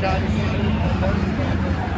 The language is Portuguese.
Charles.